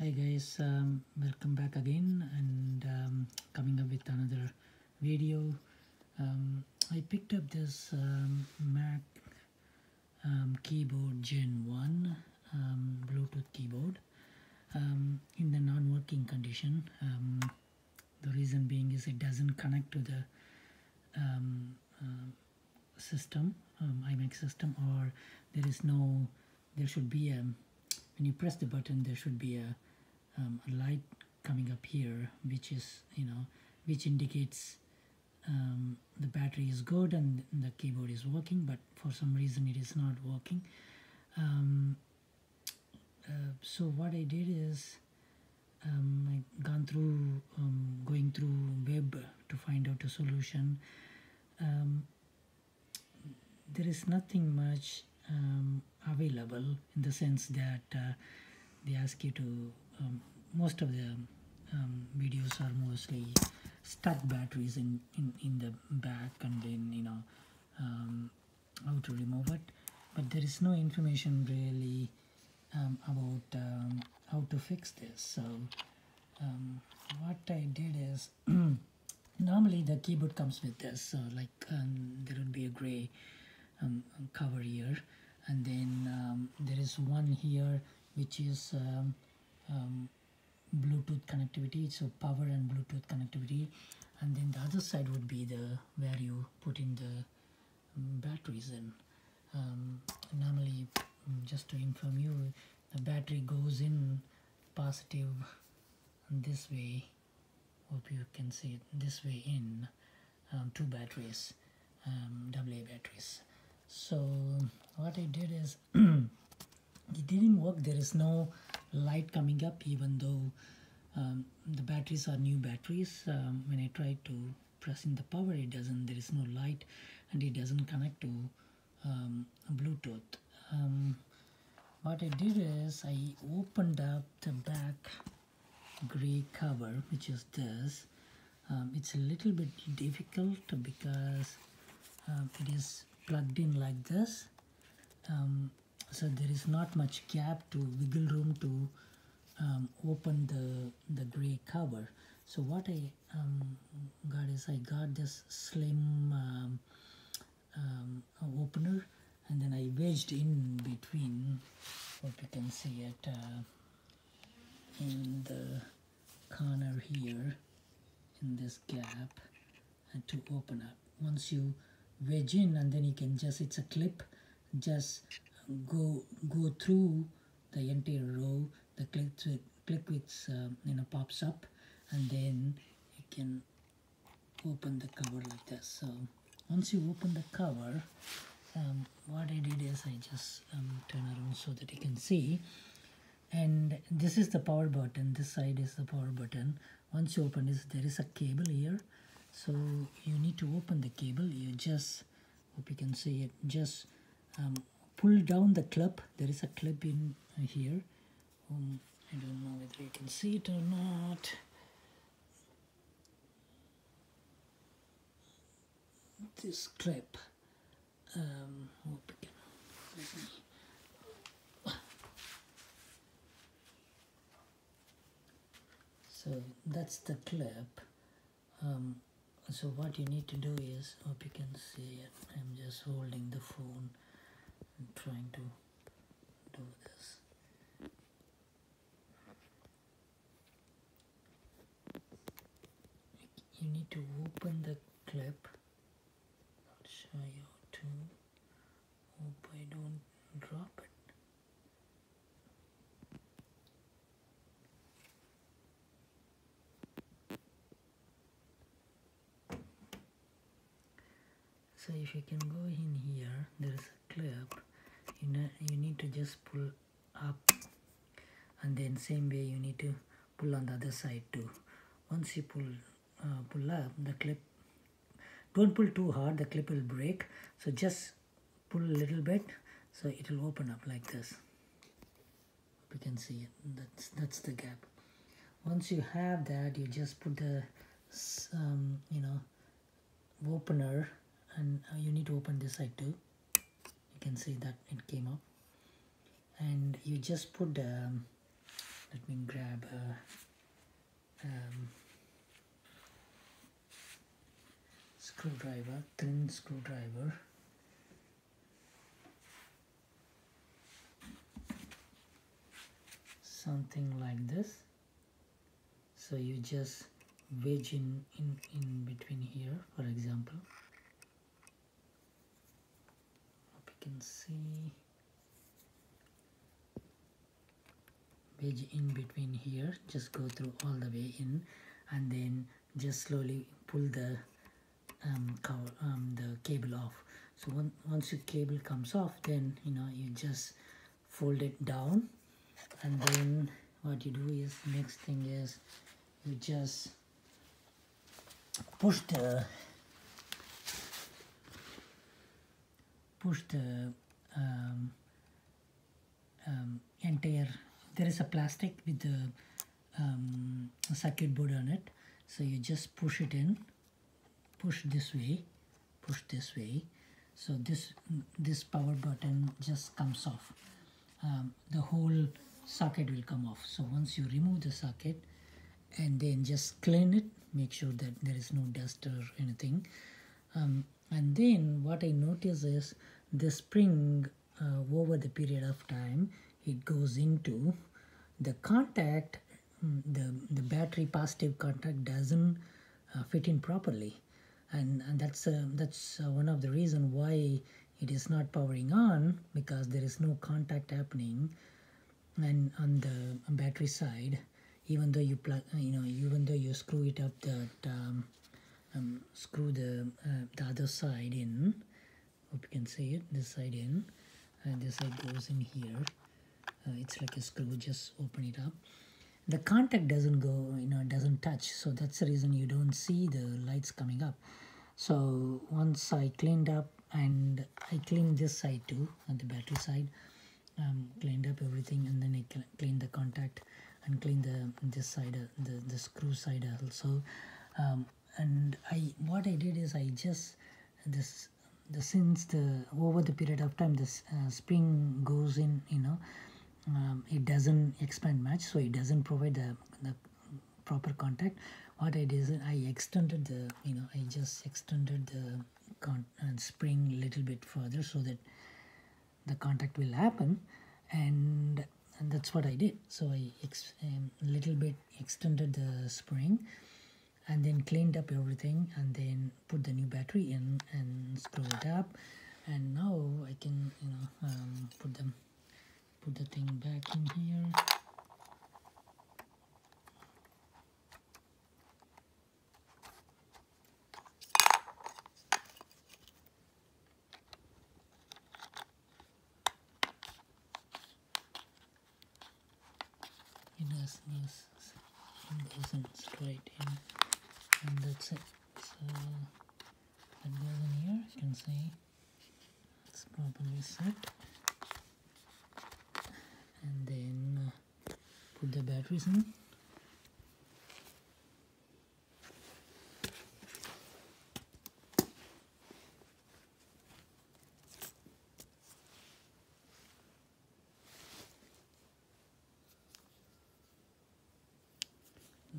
Hi guys, um, welcome back again and um, coming up with another video. Um, I picked up this um, Mac um, keyboard Gen 1 um, Bluetooth keyboard in the non-working condition. The reason being is it doesn't connect to the uh, system, iMac system, or there is no, there should be a, when you press the button, there should be a, um, a light coming up here, which is, you know, which indicates um, the battery is good and the keyboard is working, but for some reason it is not working. Um, uh, so what I did is um, I gone through um, going through web to find out a solution. Um, there is nothing much um, available in the sense that uh, they ask you to. Um, most of the um, videos are mostly stuck batteries in, in, in the back and then you know um, how to remove it. But there is no information really um, about um, how to fix this. So um, what I did is normally the keyboard comes with this so like there would be a gray cover here. And then there is one here which is um, um, Bluetooth connectivity so power and Bluetooth connectivity. And then the other side would be the where you put in the um, batteries in. Um, normally mm, just to inform you the battery goes in positive this way hope you can see it this way in um, two batteries um, AA batteries. So what I did is it didn't work. There is no light coming up even though um, the batteries are new batteries um, when I try to press in the power it doesn't there is no light and it doesn't connect to um, Bluetooth. Um, what I did is I opened up the back gray cover which is this. Um, it's a little bit difficult because um, it is plugged in like this so there is not much gap to wiggle room to um, open the the gray cover. So what I um, got is I got this slim um, um, opener and then I wedged in between hope you can see it uh, in the corner here in this gap and to open up. Once you wedge in and then you can just it's a clip just go go through the entire row the click with click with um, you know pops up and then you can open the cover like this so once you open the cover um, what I did is I just um, turn around so that you can see. And this is the power button. This side is the power button. Once you open this there is a cable here. So you need to open the cable. You just hope you can see it just um, pull down the clip there is a clip in here. Um, I don't know whether you can see it or not. This clip um, so that's the clip um, so what you need to do is hope you can see it. I'm just holding the phone and trying to do this. You need to open the clip. I'll show you how to hope I don't drop it so if you can go in here there is a clip. You know you need to just pull up. And then same way you need to pull on the other side too. Once you pull uh, pull up the clip don't pull too hard the clip will break. So just pull a little bit. So it will open up like this. You can see it. That's that's the gap. Once you have that you just put the um, you know opener and uh, you need to open this side too. You can see that it came up. And you just put the let me grab a um, screwdriver thin screwdriver. Something like this. So you just wedge in in in between here for example hope you see. Wedge in between here just go through all the way in and then just slowly pull the um, cover, um, the cable off. So one, once your cable comes off then you know you just fold it down and then what you do is next thing is you just push the push the um, um, entire there is a plastic with the um, circuit board on it. So you just push it in push this way push this way. So this this power button just comes off. Um, the whole socket will come off. So once you remove the socket and then just clean it make sure that there is no dust or anything. Um, and then what I notice is the spring uh, over the period of time it goes into the contact mm, the the battery positive contact doesn't uh, fit in properly. And, and that's uh, that's uh, one of the reason why it is not powering on because there is no contact happening. And on the battery side even though you plug you know even though you screw it up that um, um, screw the uh, the other side in. Hope you can see it this side in. And this side goes in here. Uh, it's like a screw just open it up. The contact doesn't go you know doesn't touch so that's the reason you don't see the lights coming up. So once I cleaned up and I cleaned this side too on the battery side um, cleaned up everything and then I cleaned the contact and clean the this side uh, the, the screw side also. Um, and I what I did is I just this the since the over the period of time this uh, spring goes in you know um, it doesn't expand much so it doesn't provide the, the proper contact. What I did is I extended the you know I just extended the con uh, spring a little bit further so that the contact will happen. And, and that's what I did. So I um, little bit extended the spring and then cleaned up everything and then put the new battery in and screw it up. And now I can you know um, put them put the thing back in here. It goes in straight in and that's it. So that goes in here. You can see it's properly set. And then uh, put the batteries in.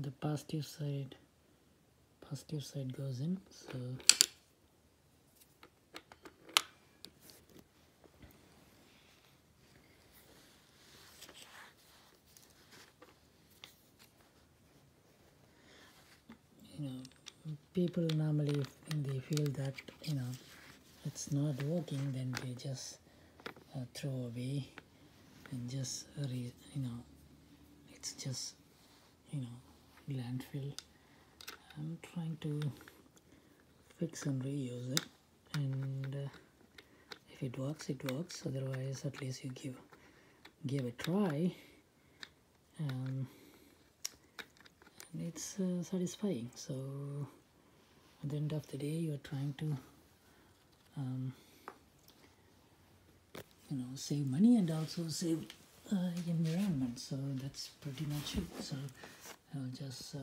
The positive side positive side goes in so. You know people normally when they feel that you know it's not working then they just uh, throw away and just re, you know it's just you know landfill I'm trying to fix and reuse it and uh, if it works it works. Otherwise at least you give give a try. Um, and it's uh, satisfying. So at the end of the day you're trying to um, you know save money and also save uh, environment. So that's pretty much it. So I'll just uh,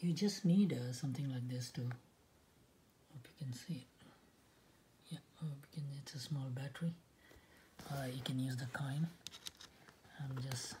you just need uh, something like this to hope you can see it. Yeah hope you can it's a small battery. Uh, you can use the coin. I'm just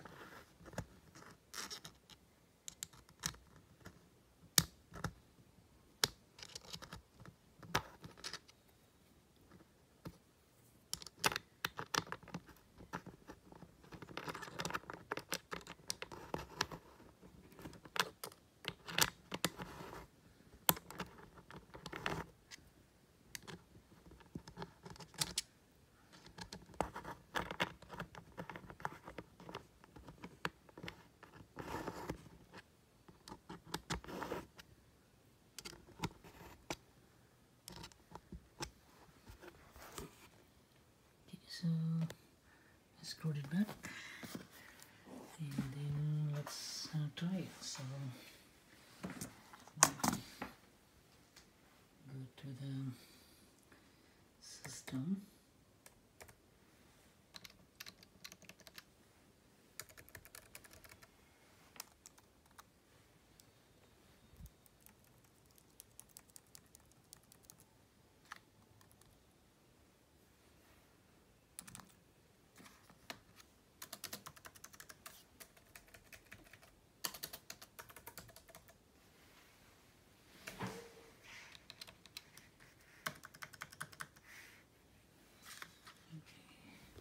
so I screwed it back and then let's uh, try it so go to the system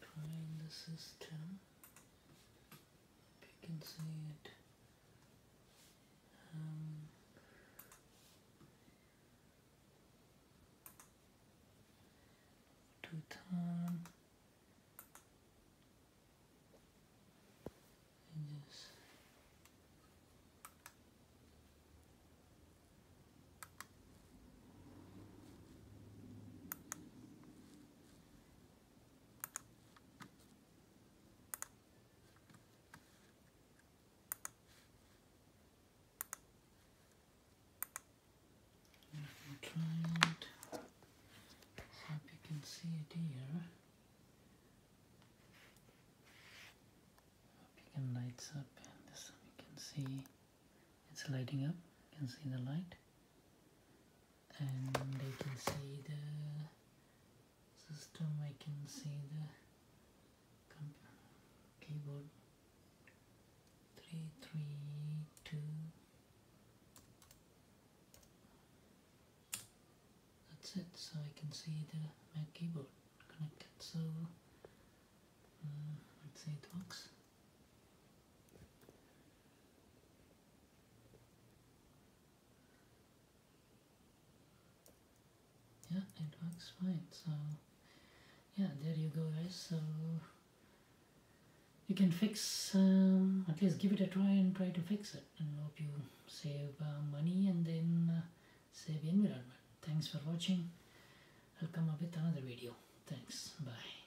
trying the system you can see it. Um, to turn and just It. Hope you can see it here. Hope you can lights up and this you can see it's lighting up. You can see the light. And I can see the system, I can see the com- keyboard. Three, three, two. So I can see the Mac keyboard connected. So uh, let's see it works. Yeah it works fine. So yeah there you go guys. So you can fix um, at least give it a try and try to fix it. And hope you save uh, money and then uh, save environment thanks for watching. I'll come up with another video. Thanks. Bye